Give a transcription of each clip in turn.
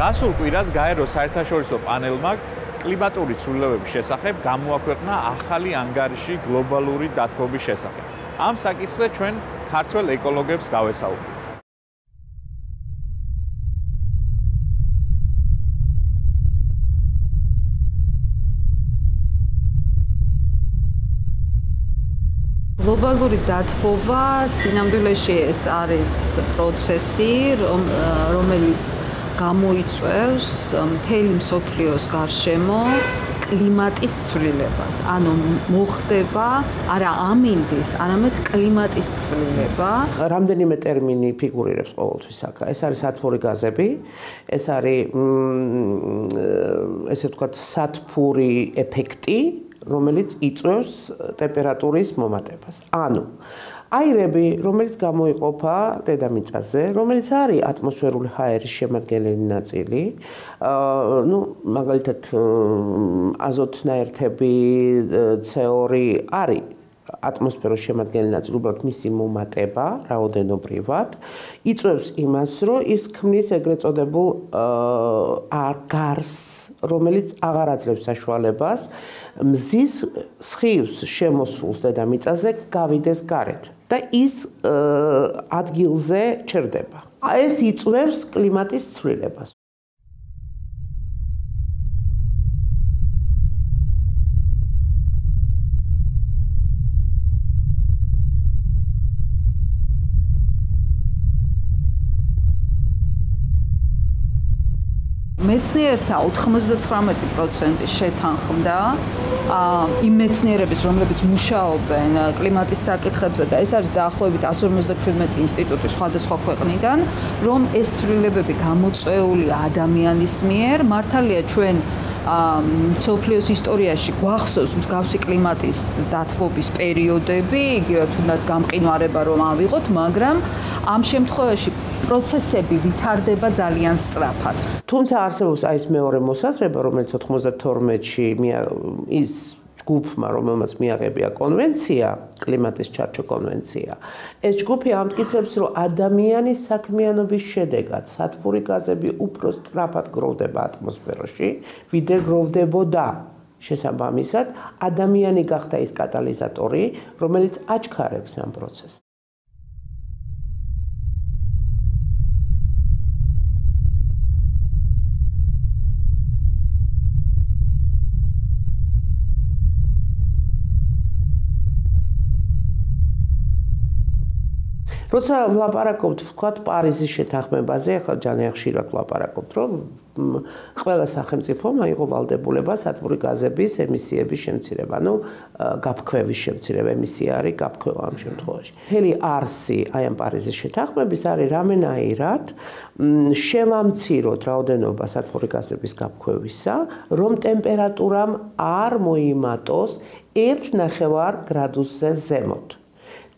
გასულ კვირას გაერო საერთაშორისო პანელმა კლიმატური ცვლილებების შესახებ გამოაქვეყნა ახალი ანგარიში გლობალური დათბობის შესახებ. ამ საკითხზე ჩვენ ქართველ ეკოლოგებს გავესაუბრებთ. გლობალური დათბობა სინამდვილეში ეს არის პროცესი, რომელიც გამოიწვევს მთელი მსოფლიოს გარშემო კლიმატის ცვლილებას. ანუ მოხდება არა ამინდის, არამედ კლიმატის ცვლილება. რამდენიმე ტერმინი ფიგურირებს ყოველთვის აქ. ეს არის სათბური გაზები, ეს არის ესე ვთქვათ სათბური ეფექტი, რომელიც იწვევს ტემპერატურის მომატებას. ანუ აირები, რომელიც გამოიყოფა დედამიწაზე, რომელიც არის ატმოსფერული ჰაერის შემადგენელი ნაწილი, აა ну, მაგალითად აზოტნაერთები, CO2 არის ატმოსფეროს შემადგენელი ნაწილი, უბრალოდ მისი მომატება რაოდენობრივად. იწვევს იმას, რომ ის ქმნის ეგრეთ წოდებულ აა გარს, რომელიც აღარ აძლევს საშუალებას მზის სხივს შემოსულს დედამიწაზე გავიდეს გარეთ. და ის ადგილზე ჩერდება. ეს იწვევს კლიმატის ცვლილებას. მეცნიერთა 99% შეთანხმდა იმ მეცნიერების, რომლებიც მუშაობენ კლიმატის საკითხებზე და ეს არის დაახლოებით 157 ინსტიტუტი სხვადასხვა ქვეყნიდან, რომ ეს ცვლილებები გამოწვეული ადამიანის მიერ, მართალია ჩვენ სოფლიოს ისტორიაში გვახსოვს მსგავსი კლიმატის დათბობის პერიოდები, იგივე თუნდაც გამყინვარება რომ ავიღოთ, მაგრამ ამ შემთხვევაში პროცესები ვითარდება ძალიან სწრაფად. თუმცა არსებობს აი ეს მეორე მოსაზრება, რომელიც 92-ში ის ჯგუფმა, რომელმაც მიაღებია კონვენცია, კლიმატის ჩარჩო კონვენცია. ეს ჯგუფი ამტკიცებს, რომ ადამიანის საქმიანობის შედეგად სათბური გაზები უფრო სწრაფად გროვდება ატმოსფეროში, ვიდრე გროვდებოდა. შესაბამისად, ადამიანი გახდა ის კატალიზატორი, რომელიც აჩქარებს ამ პროცესს. როცა ვლაპარაკობთ ვთქვათ პარიზის შეთანხმებაზე, ახლა ძალიან ხშირად ვლაპარაკობთ, რომ ყველა სახელმწიფო მაიღო ვალდებულება სათბური გაზების ემისიების შემცირება, ანუ გაფქვევის შემცირება ემისია არის გაფქვევა ამ შემთხვევაში. მთელი არსი აი ამ პარიზის შეთანხმების არის რამენაირად შევამციროთ რაოდენობა სათბური გაზების გაფქვევისა, რომ ტემპერატურამ არ მოიმატოს 1.5 გრადუსზე ზემოთ.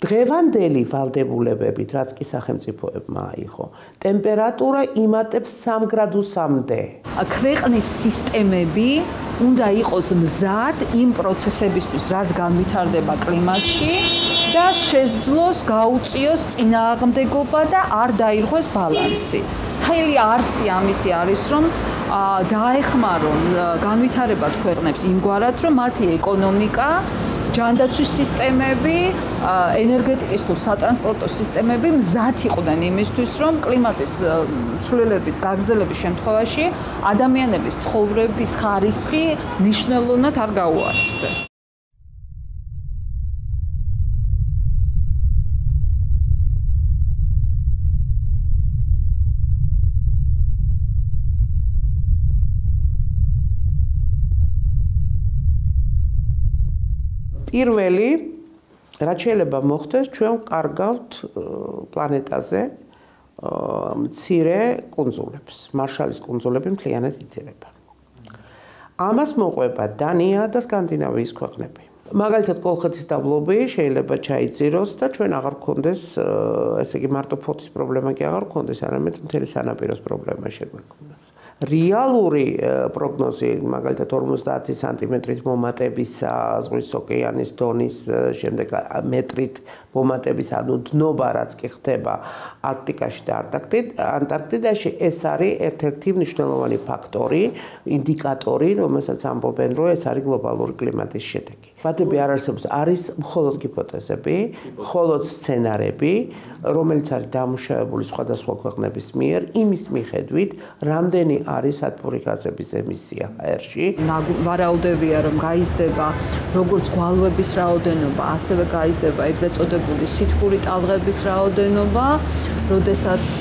დღევანდელი ვალდებულებებით, რაც კი სახელმწიფოებმა აიღო, ტემპერატურა იმატებს 3 გრადუსამდე. ქვეყნის სისტემები უნდა იყოს მზად იმ პროცესებისთვის, რაც განვითარდება კლიმატში და შესძლოს გაუწიოს წინააღმდეგობა და არ დაირღვეს ბალანსი. თელი არსი ამისი არის, რომ დაეხმარონ განვითარებად ქვეყნებს იმგვარად, რომ მათი ეკონომიკა ჯანდაცვის სისტემები, ენერგეტიკის თუ სატრანსპორტო სისტემები მზად იყვნენ იმისთვის, რომ კლიმატის ცვლილების გაგრძელების შემთხვევაში ადამიანების ცხოვრების ხარისხი მნიშვნელოვნად არ გაუარესდეს. პირველი რაც შეიძლება მოხდეს ჩვენ კარგავთ პლანეტაზე მცირე კუნძულებს. მარშალის კუნძულები მთლიანად იწირება ამას მოყვება დანია და სკანდინავიის ქვეყნები მაგალითად კოლხეთის დაბლობი შეიძლება ჩაიძიროს და ჩვენ აღარ გქონდეს ესე იგი მარტო ფოთის პრობლემა კი აღარ გქონდეს, არამედ მთელი სანაპიროს პრობლემა შეგვექონდეს. რეალური პროგნოზი მაგალითად 50 სანტიმეტრით მომატების ზღვის ოკეანის დონის შემდეგ მეტრით მომატების ანუ დნობა რაც კი ხდება არქტიკაში და ანტარქტიდაში ეს არის ერთ-ერთი მნიშვნელოვანი ფაქტორი, ინდიკატორი, რომელსაც ამბობენ, რომ ეს არის გლობალური კლიმატის შედეგი. ფაქტები არ არსებობს, არის მხოლოდ გიპოთეზები, მხოლოდ სცენარები, რომელიც არის დამუშავებული სხვადასხვა ქვეყნების მიერ, იმის მიხედვით, რამდენი არის ატმოსფერული გაზების ემისია აერში. ვარაუდებია, რომ გაიზრდება როგორც გვალვების რაოდენობა, ასევე გაიზრდება ეგრეთ წოდებული სითბური ტალღების რაოდენობა, როდესაც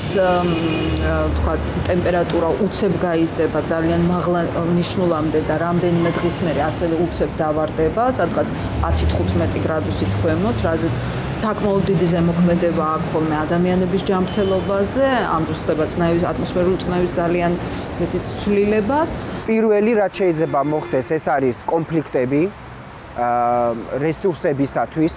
თქვა ტემპერატურა უცებ გაიზრდება ძალიან მაღლა ნიშნულამდე და რამდენიმე დღის მერე ასევე უცებ დავარდება, სადღაც 10-15 გრადუსით ქვემოთ, რაზეც საკმაოდ დიდი ზემოქმედება აქვს ხოლმე ადამიანების ჯანმრთელობაზე, ამ დროს ხდება წნევის ატმოსფერული წნევის ძალიან დიდი ცვლილებაც. პირველი რაც შეიძლება მოხდეს, ეს არის კონფლიქტები აა რესურსებისათვის,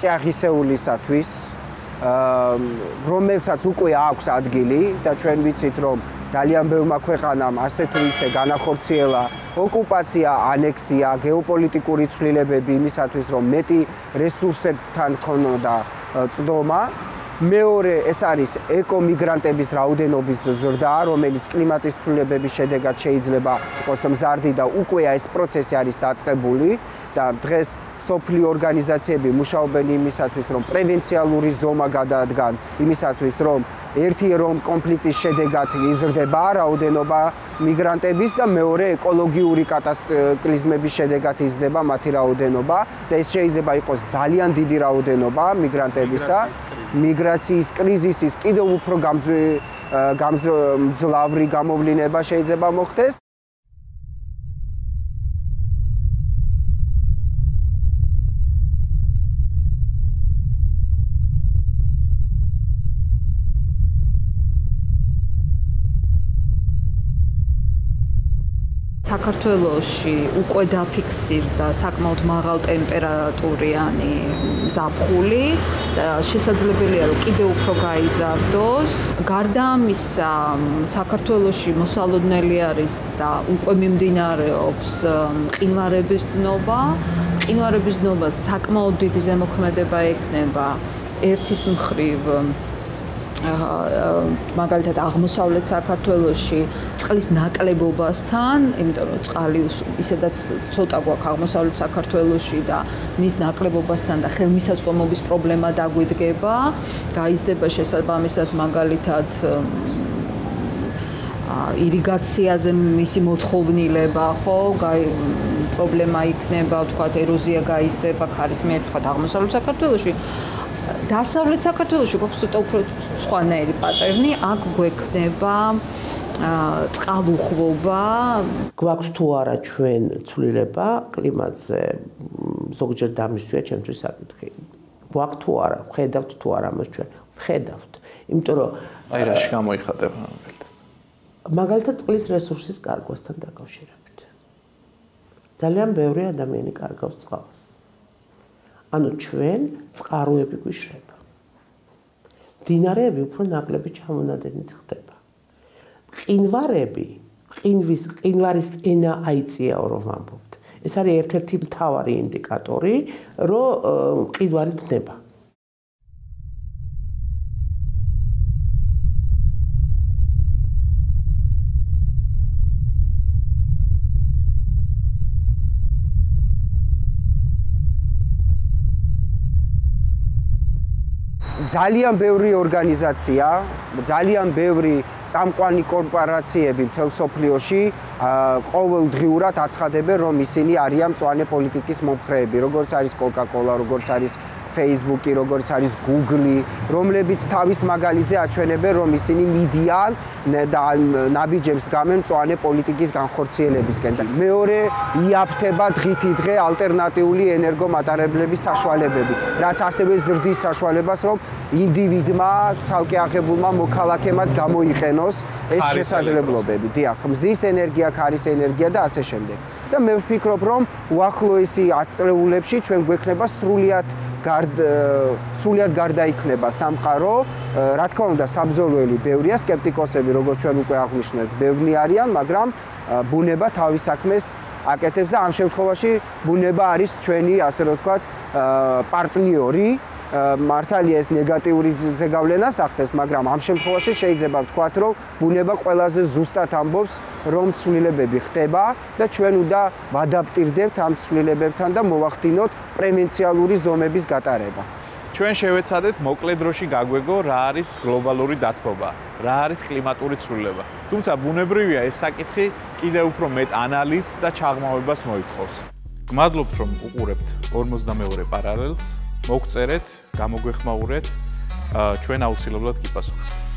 წიაღისეულისათვის, აა რომელსაც უკვე აქვს ადგილი და ჩვენ ვიცით რომ ძალიან ბევრმა ქვეყანამ ასე თუ ისე განახორციელა ოკუპაცია, ანექსია, გეოპოლიტიკური ცვლილებები იმისათვის, რომ მეტი რესურსებთან ქონოდა წდომა. მეორე ეს არის ეკომიგრანტების რაოდენობის ზრდა, რომელიც კლიმატის ცვლილებების შედეგად შეიძლება იყოს მზარდი და უკვე ეს პროცესი არის დაწყებული და დღეს სოფლიო ორგანიზაციები მუშაობენ იმისათვის, რომ პრევენციალური ზომა გადაადგან, იმისათვის, რომ ერთი რომ კონფლიქტის შედეგად იზრდება რაოდენობა მიგრანტების და მეორე ეკოლოგიური კატასტროფიზმების შედეგად იზრდება მათი რაოდენობა და ეს შეიძლება იყოს ძალიან დიდი რაოდენობა მიგრანტებისა მიგრაციის კრიზისის კიდევ უფრო გამძლავრი გამოვლინება შეიძლება მოხდეს საქართველოში უკვე დაფიქსირდა საკმაოდ მაღალ ტემპერატურიანი ზაფხული შესაძლებელია რომ კიდევ უფრო გაიზარდოს. გარდა ამისა, საქართველოში მოსალოდნელი არის და უკვე მიმდინარეობს ყინვარების დნობა. ყინვარების დნობა საკმაოდ დიდი ზემოქმედება ექნება ერთის მხრივ მაგალითად აღმოსავლეთ საქართველოში წყლის ნაკლებობასთან, იმიტომ რომ წყალი ისედაც ცოტა გვაქვს აღმოსავლეთ საქართველოში და მის ნაკლებობასთან და ხელმისაწვდომობის პრობლემა დაგვიდგება, გაიზრდება შესაბამისად მაგალითად ირიგაციაზე მისი მოთხოვნილება, ხო, პრობლემა იქნება, თქვათ, ეროზია გაიზრდება ქარისმიერ, თქვათ, აღმოსავლეთ საქართველოში. დასავლეთ საქართველოში გვაქვს ცოტა უფრო სხვანაირი პატერნი, აქ გვექნება წყალუხვობა. გვაქვს თუ არა ჩვენ ცვლილება კლიმატზე ზოგჯერ დამისვია ჩემთვის საკითხი. გვაქვს თუ არა, ხედავთ თუ არა მას ჩვენ? ხედავთ. იმიტომ რომ აი რა შემოიხატება მაგალითად. მაგალითად წყლის რესურსის კარგვასთან დაკავშირებით. ძალიან ბევრი ადამიანი კარგავს წყალს. ანუ ჩვენ წყაროები გვიშრება. დინარეები უფრო ნაკლები ჩამონადენით ხდება. ყინვარები, ყინვის ყინვარის ენა აიწია რომ ვამბობთ. ეს არის ერთ-ერთი მთავარი ინდიკატორი, რომ ყინვარი დნება. ძალიან ბევრი ორგანიზაცია, ძალიან ბევრი წამყვანი კორპორაციები მთელ სოფლიოში ყოველდღიურად აცხადებენ, რომ ისინი არიან მწვანე პოლიტიკის მომხრეები, როგორც არის Coca-Cola, როგორც არის Facebook-ი, როგორც არის Google-ი, რომლებიც თავის მაგალითზე აჩვენებენ, რომ ისინი მიდიან და ნაბიჯებს დგამენ მწვანე პოლიტიკის განხორციელებისკენ. მეორე იაფთება დღითი დღე ალტერნატიული ენერგომატარებლების საშუალებები, რაც ასევე ზრდის საშუალებას, რომ ინდივიდმა, ცალკე აღებულმა მოქალაქემაც გამოიყენოს ეს შესაძლებლობები. დიახ, მზის ენერგია, ქარის ენერგია და ასე შემდეგ. და მე ვფიქრობ, რომ უახლოესი ათწლეულებში ჩვენ გვექნება სრულიად სრულიად გარდაიქმნება სამყარო. რა თქმა უნდა, საბრძოლველი ბევრია, скеპტიკოსები, როგორც ჩვენ უკვე აღვნიშნეთ, ბევრი არიან, მაგრამ ბუნება თავის საქმეს აკეთებს და ამ შემთხვევაში ბუნება არის ჩვენი, ასე რომ ვთქვათ, პარტნიორი, მართალია ეს ნეგატიური ზეგავლენას ახდენს, მაგრამ ამ შემთხვევაში შეიძლება ვთქვათ, რომ ბუნება ყველაზე ზუსტად ამბობს, რომ ცვლილებები ხდება და ჩვენ უნდა ვადაპტირდებთ ამ ცვლილებებთან და მოვახდინოთ პრევენციალური ზომების გატარება. ჩვენ შევეცადეთ მოკლე დროში გაგვეგო რა არის გლობალური დათბობა, რა არის კლიმატური ცვლილება. თუმცა ბუნებრივია ეს საკითხი კიდევ უფრო მეტ ანალიზს და ჩაღრმავებას მოითხოვს. გმადლობთ რომ უყურებთ 52 პარალელს. მოგწერეთ, გამოგვეხმაურეთ. ჩვენ აუცილებლად გიპასუხებთ.